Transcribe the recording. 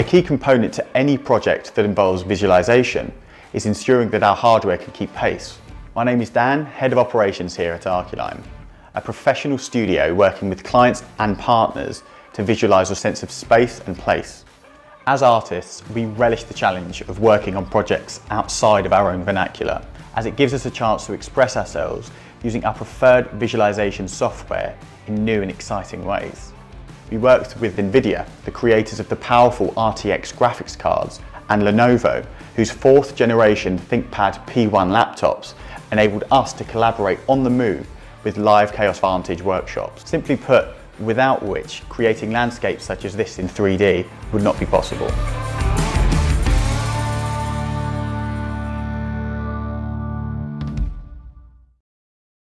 A key component to any project that involves visualization is ensuring that our hardware can keep pace. My name is Dan, Head of Operations here at Archilime, a professional studio working with clients and partners to visualize a sense of space and place. As artists, we relish the challenge of working on projects outside of our own vernacular, as it gives us a chance to express ourselves using our preferred visualization software in new and exciting ways. We worked with NVIDIA, the creators of the powerful RTX graphics cards, and Lenovo, whose fourth generation ThinkPad P1 laptops enabled us to collaborate on the move with live Chaos Vantage workshops. Simply put, without which creating landscapes such as this in 3D would not be possible.